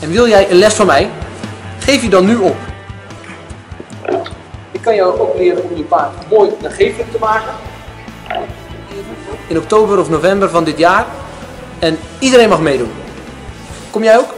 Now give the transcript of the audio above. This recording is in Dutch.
En wil jij een les van mij? Geef je dan nu op. Ik kan jou ook leren om je paard mooi nagevelijk te maken. In oktober of november van dit jaar. En iedereen mag meedoen. Kom jij ook?